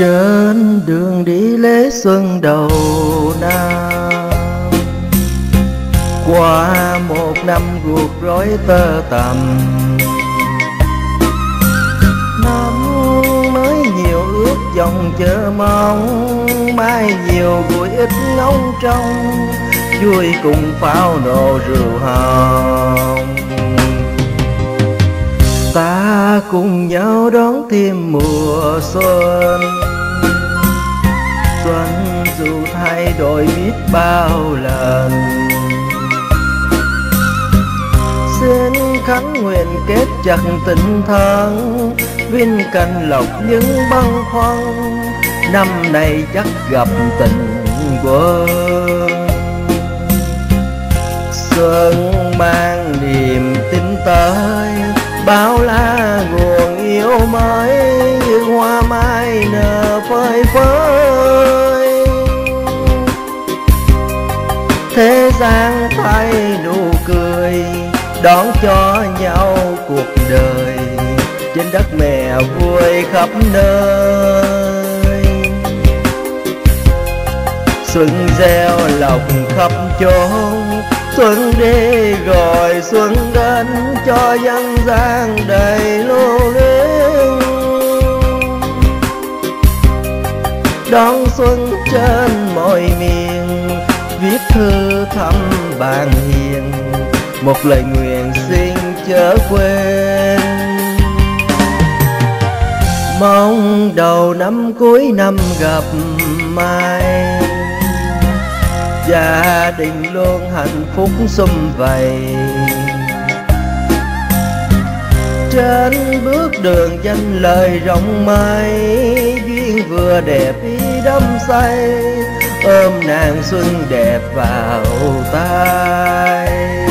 trên đường đi lễ xuân đầu năm. Qua một năm ruột rối tơ tầm năm mới nhiều ước dòng chờ mong, mai nhiều vui ít ngóng trong, vui cùng pháo nổ rượu hồng ta cùng nhau đón thêm mùa xuân. Xuân dù thay đổi biết bao lần. Xin khánh nguyện kết chặt tình thân, vinh cành lộc những băng khoăn. Năm nay chắc gặp tình quân xuân mang niềm tin tới bao la nguồn yêu mới như hoa mai nở phơi phới. Thế gian thay nụ cười, đón cho nhau cuộc đời. Trên đất mẹ vui khắp nơi. Xuân gieo lòng khắp chốn xuân đi rồi xuân đến cho dân gian đầy lưu luyến đón xuân trên mọi miền, viết thư thăm bạn hiền, một lời nguyện xin chớ quên. Mong đầu năm cuối năm gặp mai gia đình luôn hạnh phúc sum vầy. Trên bước đường danh lời rộng mây duyên vừa đẹp ý đắm say, ôm nàng xuân đẹp vào tay.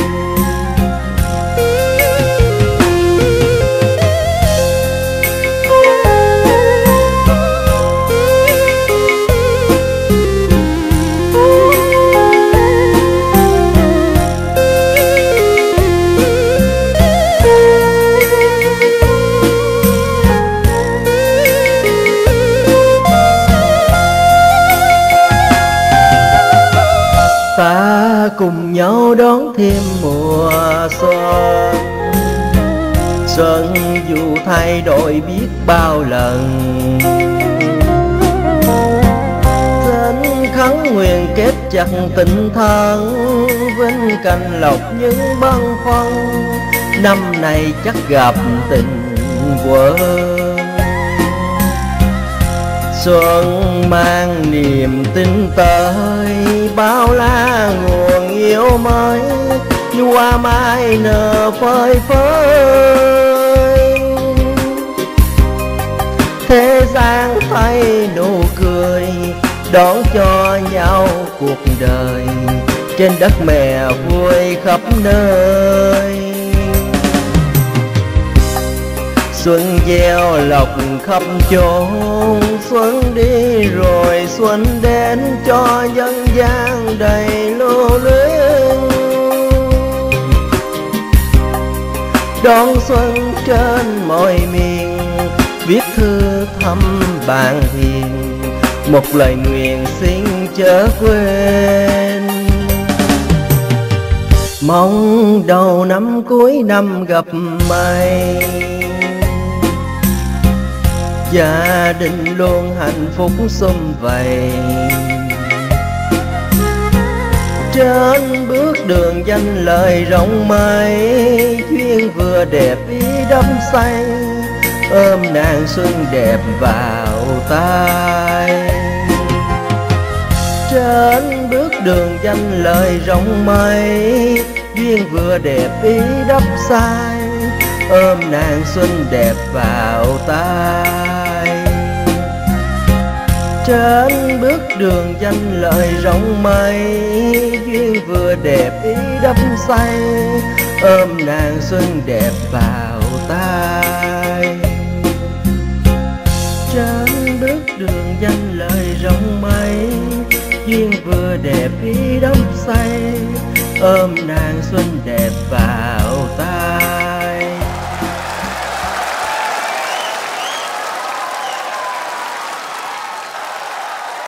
Cùng nhau đón thêm mùa xuân. Xuân dù thay đổi biết bao lần Thánh khấn nguyện kết chặt tình thân, vinh cành lộc những băng phong năm nay chắc gặp tình quân xuân mang niềm tin tới, bao la nguồn yêu mới như hoa mai nở phơi phới. Thế gian thay nụ cười đón cho nhau cuộc đời, trên đất mẹ vui khắp nơi. Xuân gieo lộc khắp chốn rồi xuân đến cho dân gian đầy lô luyến. Đón xuân trên mọi miền, viết thư thăm bạn hiền, một lời nguyện xin chớ quên. Mong đầu năm cuối năm gặp may gia đình luôn hạnh phúc sum vầy. Trên bước đường danh lời rộng mây, duyên vừa đẹp ý đắm say. Ôm nàng xuân đẹp vào tay. Trên bước đường danh lời rộng mây, duyên vừa đẹp ý đắp sai ôm nàng xuân đẹp vào tay trên bước đường danh lợi rộng mây. Duyên vừa đẹp, ý đắm say, ôm nàng xuân đẹp vào tay. Trên bước đường danh lợi rộng mây, duyên vừa đẹp, ý đắm say, ôm